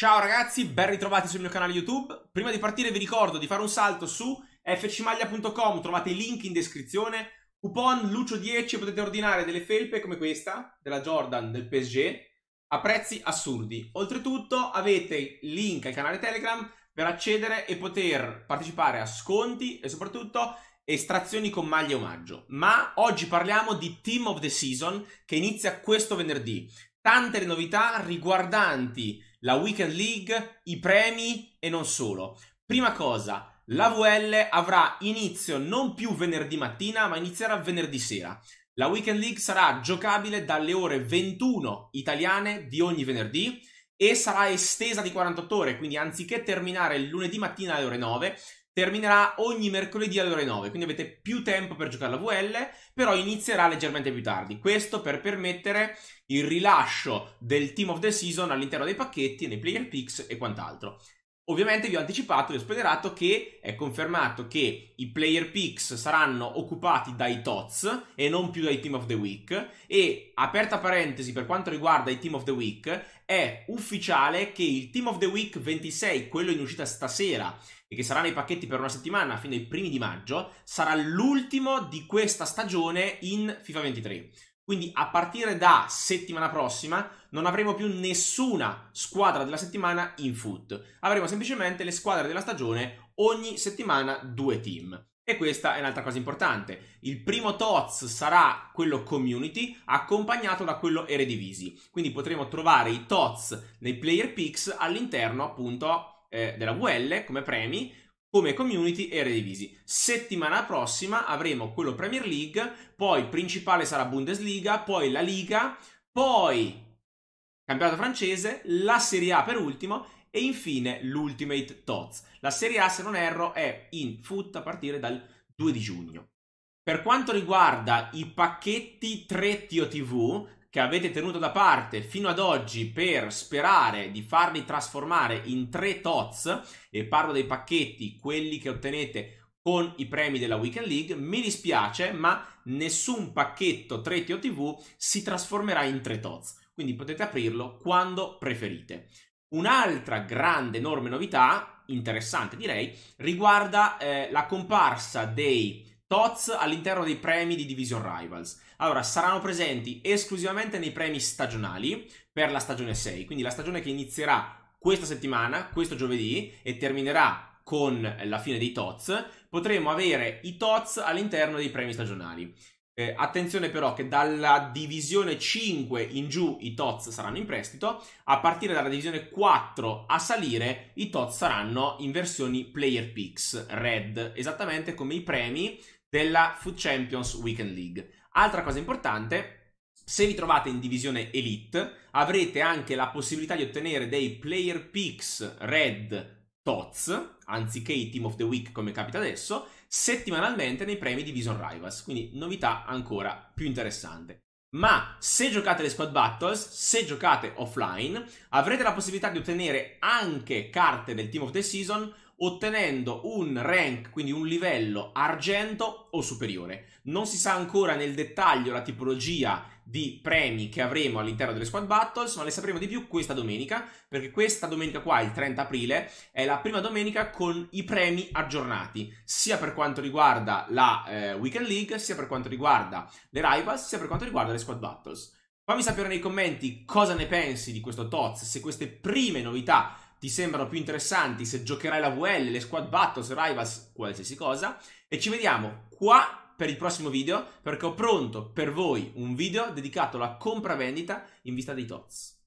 Ciao ragazzi, ben ritrovati sul mio canale YouTube. Prima di partire vi ricordo di fare un salto su fcmaglia.com, trovate i link in descrizione. Coupon Lucio10 potete ordinare delle felpe come questa, della Jordan del PSG, a prezzi assurdi. Oltretutto avete link al canale Telegram per accedere e poter partecipare a sconti e soprattutto estrazioni con maglie omaggio. Ma oggi parliamo di Team of the Season che inizia questo venerdì. Tante le novità riguardanti la Weekend League, i premi e non solo. Prima cosa, la VL avrà inizio non più venerdì mattina, ma inizierà venerdì sera. La Weekend League sarà giocabile dalle ore 21 italiane di ogni venerdì e sarà estesa di 48 ore, quindi anziché terminare lunedì mattina alle ore 9, terminerà ogni mercoledì alle ore 9, quindi avete più tempo per giocare la VL, però inizierà leggermente più tardi. Questo per permettere il rilascio del Team of the Season all'interno dei pacchetti, nei player picks e quant'altro. Ovviamente vi ho anticipato, vi ho spoilerato che è confermato che i player picks saranno occupati dai TOTS e non più dai Team of the Week e aperta parentesi per quanto riguarda i Team of the Week è ufficiale che il Team of the Week 26, quello in uscita stasera e che sarà nei pacchetti per una settimana fino ai primi di maggio, sarà l'ultimo di questa stagione in FIFA 23. Quindi a partire da settimana prossima non avremo più nessuna squadra della settimana in foot. Avremo semplicemente le squadre della stagione ogni settimana due team. E questa è un'altra cosa importante. Il primo TOTS sarà quello community accompagnato da quello Eredivisi. Quindi potremo trovare i TOTS nei player picks all'interno appunto eh, della VL come premi come community e Eredivisie. Settimana prossima avremo quello Premier League, poi principale sarà Bundesliga, poi la Liga, poi campionato francese, la Serie A per ultimo e infine l'Ultimate TOTS. La Serie A, se non erro, è in foot a partire dal 2 di giugno. Per quanto riguarda i pacchetti 3 TOTV, che avete tenuto da parte fino ad oggi per sperare di farli trasformare in tre TOTS, e parlo dei pacchetti, quelli che ottenete con i premi della Weekend League, mi dispiace, ma nessun pacchetto 3 TOTV si trasformerà in tre TOTS, quindi potete aprirlo quando preferite. Un'altra grande, enorme novità, interessante direi, riguarda eh, la comparsa dei TOTS all'interno dei premi di Division Rivals. Allora, saranno presenti esclusivamente nei premi stagionali per la stagione 6, quindi la stagione che inizierà questa settimana, questo giovedì, e terminerà con la fine dei TOTS, potremo avere i TOTS all'interno dei premi stagionali. Eh, attenzione però che dalla divisione 5 in giù i TOTS saranno in prestito, a partire dalla divisione 4 a salire i TOTS saranno in versioni player picks red, esattamente come i premi della Food Champions Weekend League. Altra cosa importante, se vi trovate in divisione Elite, avrete anche la possibilità di ottenere dei player picks red TOTS, anziché i Team of the Week come capita adesso, settimanalmente nei premi Division Rivals, quindi novità ancora più interessante. Ma se giocate le squad battles, se giocate offline, avrete la possibilità di ottenere anche carte del Team of the Season ottenendo un rank, quindi un livello argento o superiore. Non si sa ancora nel dettaglio la tipologia di premi che avremo all'interno delle squad battles, ma le sapremo di più questa domenica, perché questa domenica qua, il 30 aprile, è la prima domenica con i premi aggiornati, sia per quanto riguarda la eh, Weekend League, sia per quanto riguarda le Rivals, sia per quanto riguarda le squad battles. Fammi sapere nei commenti cosa ne pensi di questo TOTS, se queste prime novità ti sembrano più interessanti, se giocherai la VL, le squad battles, rivals, qualsiasi cosa. E ci vediamo qua per il prossimo video perché ho pronto per voi un video dedicato alla compravendita in vista dei TOTS.